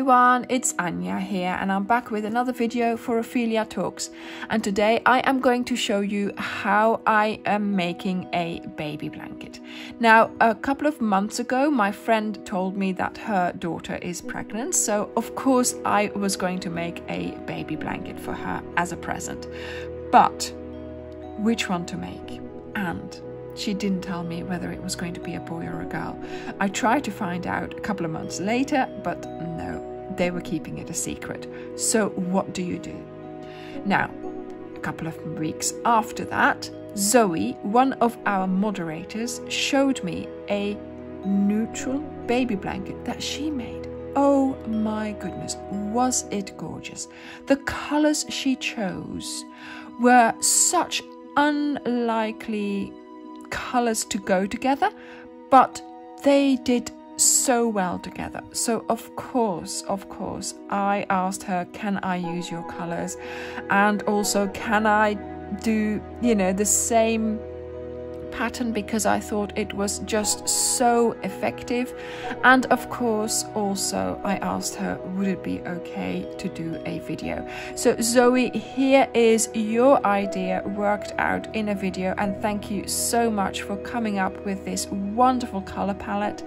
everyone, it's Anja here and I'm back with another video for Ophelia Talks and today I am going to show you how I am making a baby blanket. Now a couple of months ago my friend told me that her daughter is pregnant so of course I was going to make a baby blanket for her as a present. But which one to make and she didn't tell me whether it was going to be a boy or a girl. I tried to find out a couple of months later, but no, they were keeping it a secret. So, what do you do? Now, a couple of weeks after that, Zoe, one of our moderators, showed me a neutral baby blanket that she made. Oh my goodness, was it gorgeous! The colors she chose were such unlikely colors to go together, but they did so well together. So, of course, of course, I asked her, Can I use your colors? And also, can I do, you know, the same pattern because I thought it was just so effective. And of course, also, I asked her, would it be okay to do a video? So, Zoe, here is your idea worked out in a video. And thank you so much for coming up with this wonderful color palette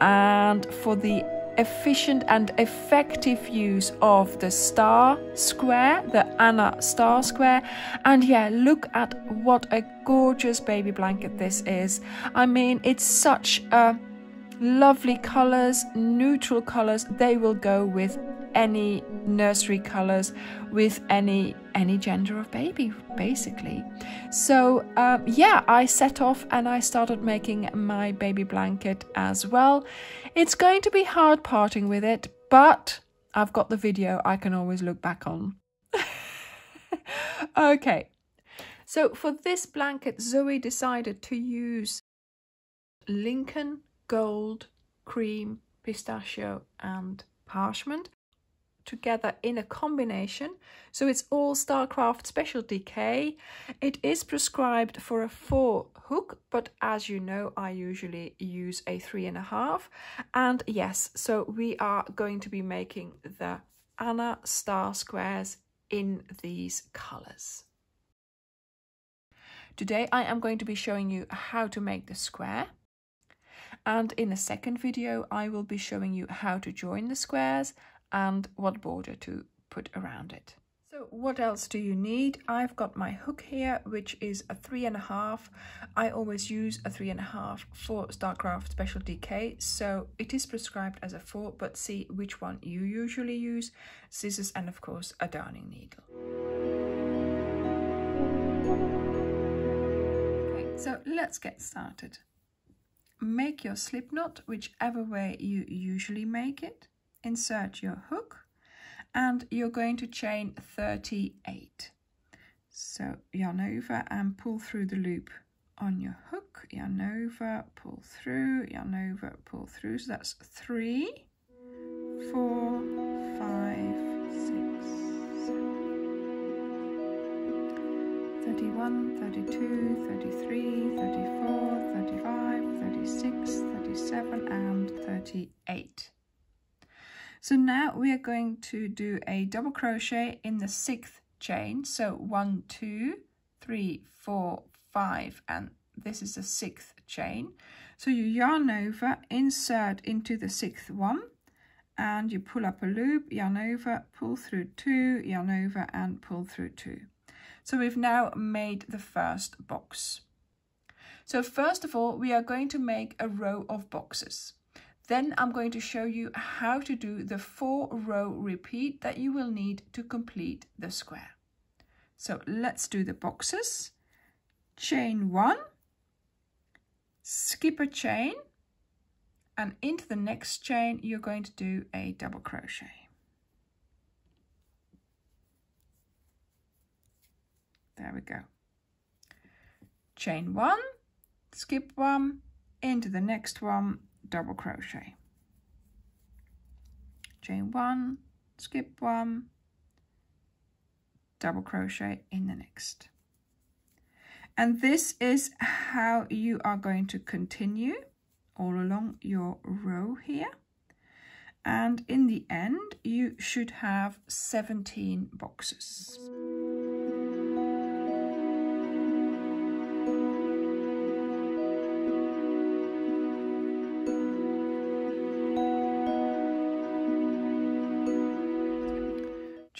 and for the efficient and effective use of the star square, the Anna star square. And yeah, look at what a gorgeous baby blanket this is. I mean, it's such a lovely colors, neutral colors. They will go with any nursery colors with any any gender of baby basically. So um, yeah i set off and i started making my baby blanket as well. It's going to be hard parting with it but i've got the video i can always look back on. Okay. So for this blanket zoe decided to use lincoln gold cream pistachio and parchment together in a combination. So it's all Stylecraft Special DK. It is prescribed for a four hook, but as you know, I usually use a three and a half. And yes, so we are going to be making the Anna star squares in these colors. Today I am going to be showing you how to make the square. And in a second video, I will be showing you how to join the squares and what border to put around it. So what else do you need? I've got my hook here, which is a three and a half. I always use a three and a half for Stylecraft Special DK, so it is prescribed as a four, but see which one you usually use. Scissors and of course a darning needle. Okay, so let's get started. Make your slip knot whichever way you usually make it insert your hook and you're going to chain 38. So yarn over and pull through the loop on your hook, yarn over, pull through, yarn over, pull through. So that's three, four, five, six, seven, 31, 32, 33, 34, 35, 36, 37 and 38. So now we are going to do a double crochet in the sixth chain. So one, two, three, four, five, and this is the sixth chain. So you yarn over, insert into the sixth one, and you pull up a loop, yarn over, pull through two, yarn over, and pull through two. So we've now made the first box. So first of all, we are going to make a row of boxes. Then I'm going to show you how to do the four row repeat that you will need to complete the square. So let's do the boxes. Chain one, skip a chain, and into the next chain you're going to do a double crochet. There we go. Chain one, skip one, into the next one, double crochet. Chain one skip one double crochet in the next. And this is how you are going to continue all along your row here. And in the end you should have 17 boxes.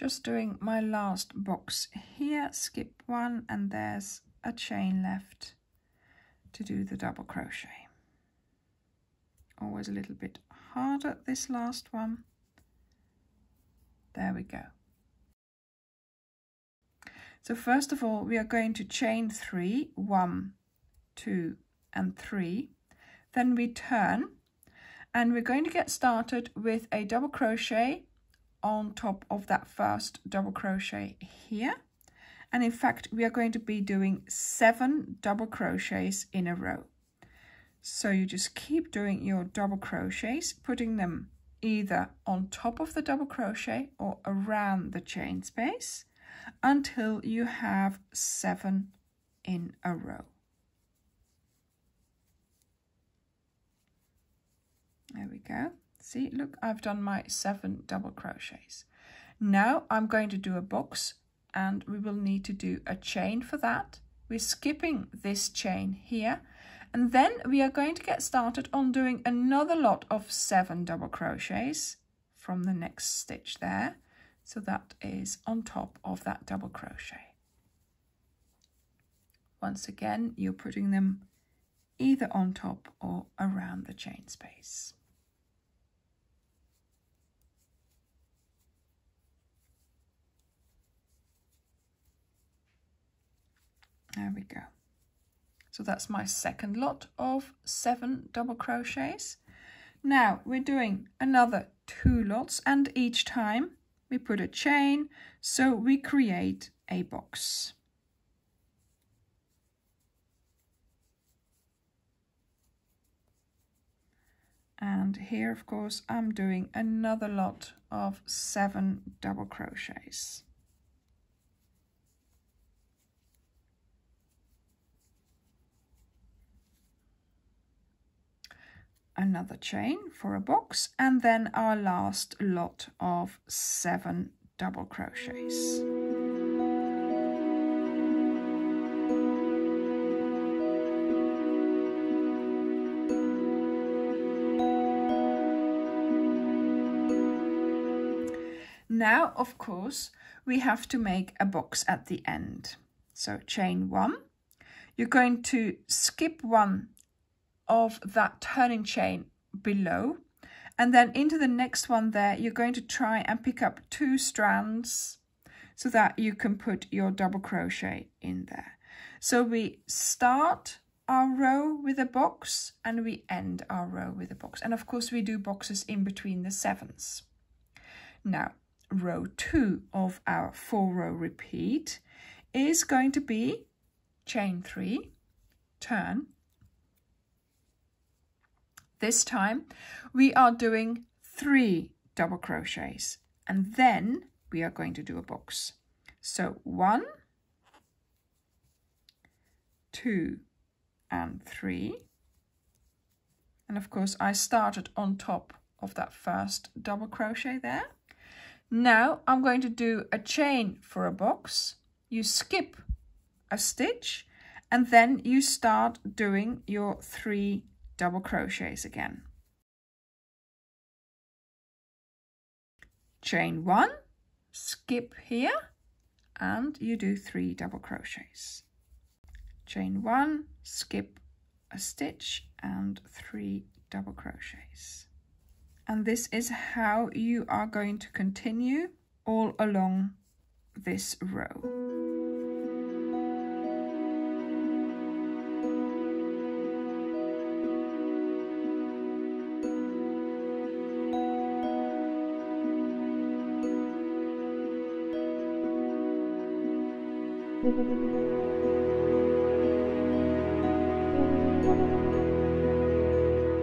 Just doing my last box here skip one and there's a chain left to do the double crochet. Always a little bit harder this last one. There we go. So first of all we are going to chain three one two and three. Then we turn and we're going to get started with a double crochet on top of that first double crochet here. And in fact we are going to be doing seven double crochets in a row. So you just keep doing your double crochets putting them either on top of the double crochet or around the chain space until you have seven in a row. There we go See, look, I've done my seven double crochets. Now I'm going to do a box and we will need to do a chain for that. We're skipping this chain here and then we are going to get started on doing another lot of seven double crochets from the next stitch there. So that is on top of that double crochet. Once again, you're putting them either on top or around the chain space. There we go. So that's my second lot of seven double crochets. Now we're doing another two lots and each time we put a chain so we create a box. And here, of course, I'm doing another lot of seven double crochets. Another chain for a box and then our last lot of seven double crochets. Now, of course, we have to make a box at the end. So chain one, you're going to skip one of that turning chain below. And then into the next one there you're going to try and pick up two strands so that you can put your double crochet in there. So we start our row with a box and we end our row with a box. And of course we do boxes in between the sevens. Now row two of our four row repeat is going to be chain three turn this time we are doing three double crochets and then we are going to do a box. So one, two and three. And of course I started on top of that first double crochet there. Now I'm going to do a chain for a box. You skip a stitch and then you start doing your three double crochets again. Chain one, skip here, and you do three double crochets. Chain one, skip a stitch and three double crochets. And this is how you are going to continue all along this row.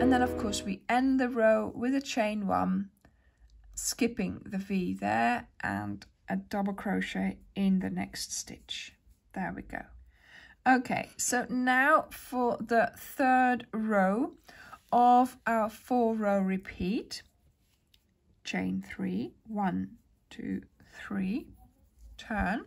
And then of course we end the row with a chain one, skipping the V there and a double crochet in the next stitch. There we go. Okay, so now for the third row of our four row repeat, chain three, one, two, three, turn,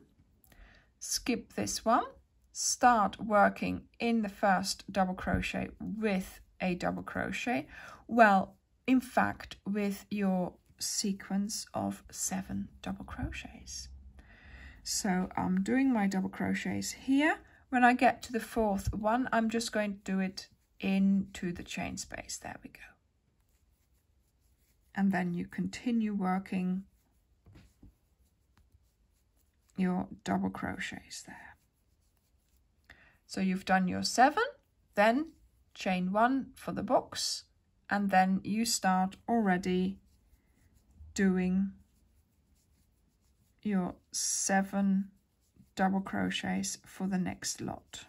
skip this one, start working in the first double crochet with a double crochet, well, in fact, with your sequence of seven double crochets. So I'm doing my double crochets here. When I get to the fourth one, I'm just going to do it into the chain space. There we go. And then you continue working your double crochets there. So you've done your seven, then chain one for the box, and then you start already doing your seven double crochets for the next lot.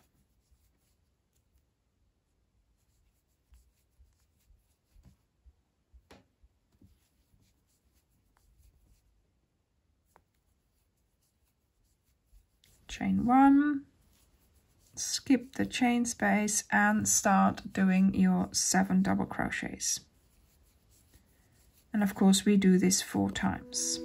Chain one, skip the chain space and start doing your seven double crochets. And of course we do this four times.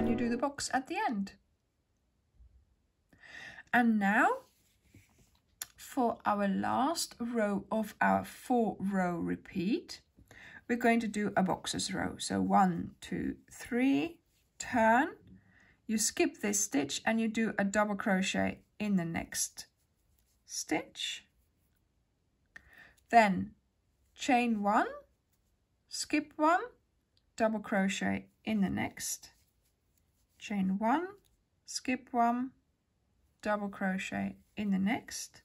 And you do the box at the end. And now for our last row of our four row repeat, we're going to do a boxes row. So one, two, three, turn, you skip this stitch and you do a double crochet in the next stitch. Then chain one, skip one, double crochet in the next, chain one, skip one, double crochet in the next.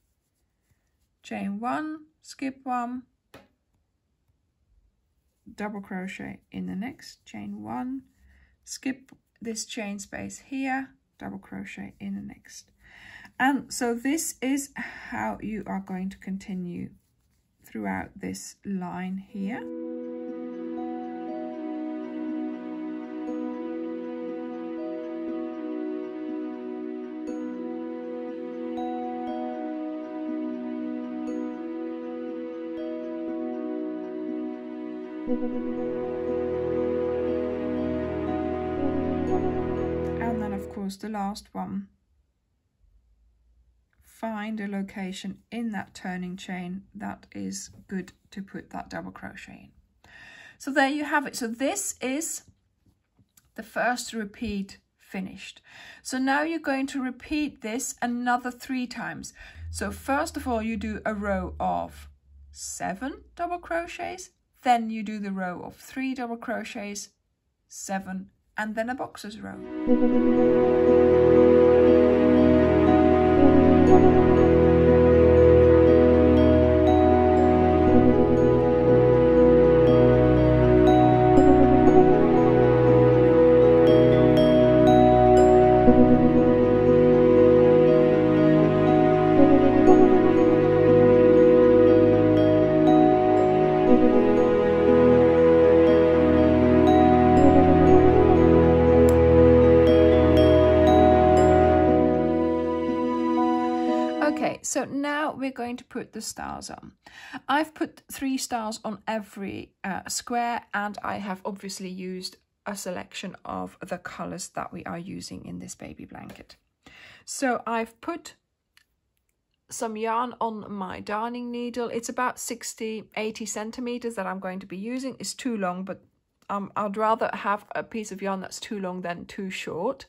Chain one skip one double crochet in the next. Chain one skip this chain space here double crochet in the next. And so this is how you are going to continue throughout this line here And then of course the last one. Find a location in that turning chain that is good to put that double crochet in. So there you have it. So this is the first repeat finished. So now you're going to repeat this another three times. So first of all, you do a row of seven double crochets then you do the row of three double crochets, seven, and then a boxes row. So now we're going to put the stars on. I've put three stars on every uh, square and I have obviously used a selection of the colors that we are using in this baby blanket. So I've put some yarn on my darning needle. It's about 60, 80 centimeters that I'm going to be using. It's too long, but um, I'd rather have a piece of yarn that's too long than too short.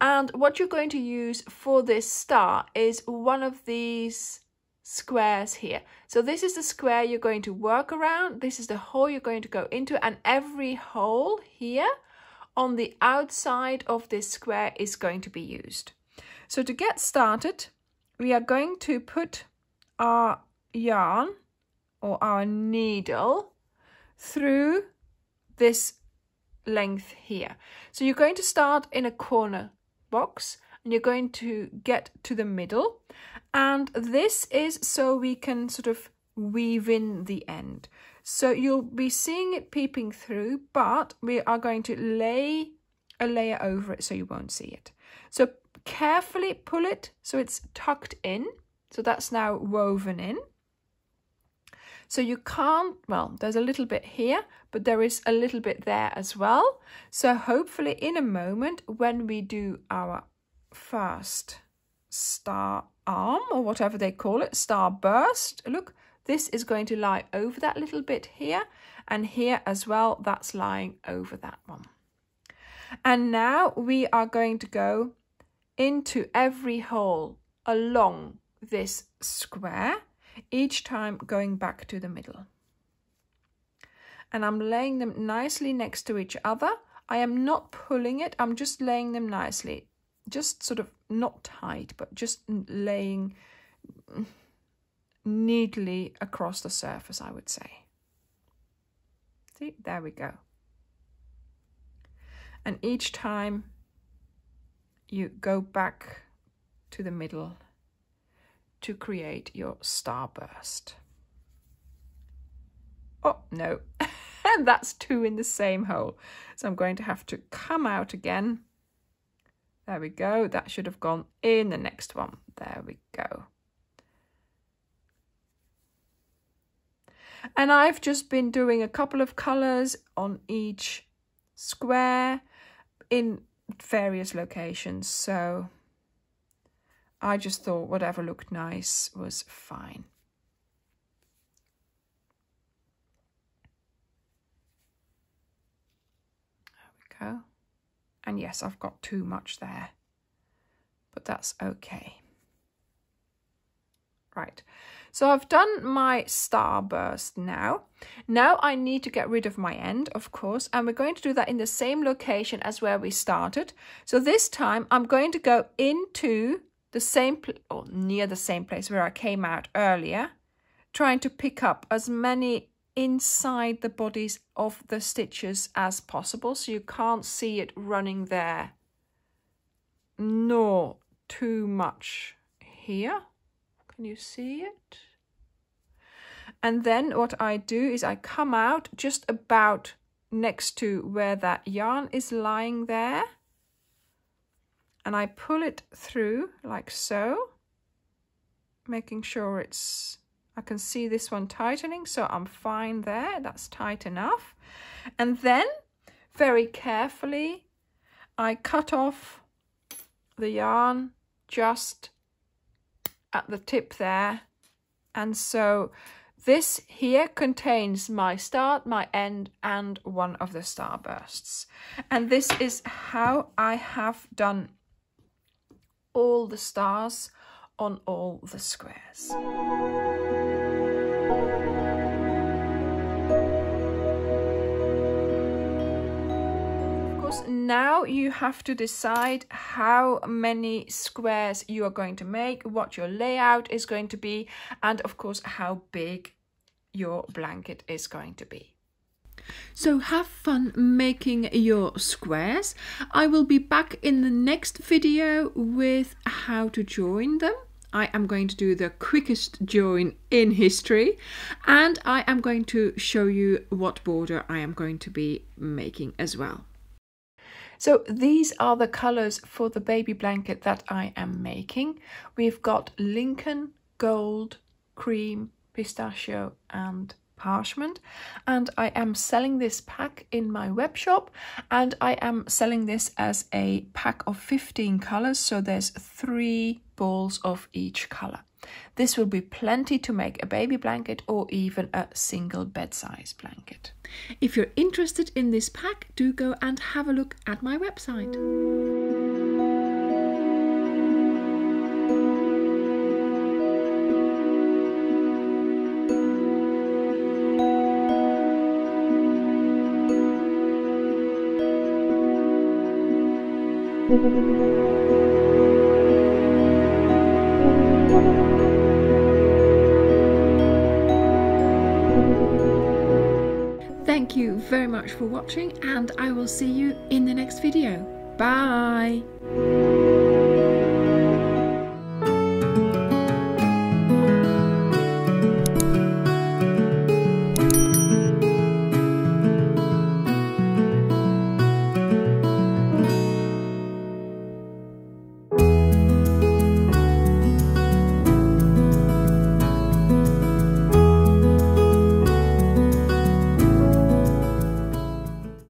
And what you're going to use for this star is one of these squares here. So this is the square you're going to work around. This is the hole you're going to go into and every hole here on the outside of this square is going to be used. So to get started, we are going to put our yarn or our needle through this length here. So you're going to start in a corner box and you're going to get to the middle And this is so we can sort of weave in the end. So you'll be seeing it peeping through, but we are going to lay a layer over it so you won't see it. So carefully pull it so it's tucked in. So that's now woven in. So you can't, well, there's a little bit here, but there is a little bit there as well. So hopefully in a moment when we do our first star arm or whatever they call it, star burst, look, this is going to lie over that little bit here and here as well, that's lying over that one. And now we are going to go into every hole along this square, each time going back to the middle. And I'm laying them nicely next to each other. I am not pulling it, I'm just laying them nicely. Just sort of not tight, but just laying neatly across the surface, I would say. See, there we go. And each time you go back to the middle to create your starburst. Oh, no, and that's two in the same hole. So I'm going to have to come out again. There we go. That should have gone in the next one. There we go. And I've just been doing a couple of colours on each square in various locations. So I just thought whatever looked nice was fine. There we go. And yes, I've got too much there, but that's okay. Right, so I've done my starburst now. Now I need to get rid of my end, of course, and we're going to do that in the same location as where we started. So this time I'm going to go into the same, or near the same place where I came out earlier, trying to pick up as many inside the bodies of the stitches as possible so you can't see it running there nor too much here can you see it? And then what I do is I come out just about next to where that yarn is lying there. And I pull it through like so, making sure it's, I can see this one tightening, so I'm fine there, that's tight enough. And then, very carefully, I cut off the yarn just at the tip there. And so this here contains my start, my end, and one of the starbursts. And this is how I have done all the stars on all the squares. Of course, now you have to decide how many squares you are going to make, what your layout is going to be, and of course how big your blanket is going to be. So have fun making your squares. I will be back in the next video with how to join them. I am going to do the quickest join in history and I am going to show you what border I am going to be making as well. So these are the colors for the baby blanket that I am making. We've got Lincoln, Gold, Cream, Pistachio and Parchment and I am selling this pack in my web shop and I am selling this as a pack of 15 colors so there's three balls of each color. This will be plenty to make a baby blanket or even a single bed size blanket. If you're interested in this pack, do go and have a look at my website. Thank you very much for watching and I will see you in the next video. Bye!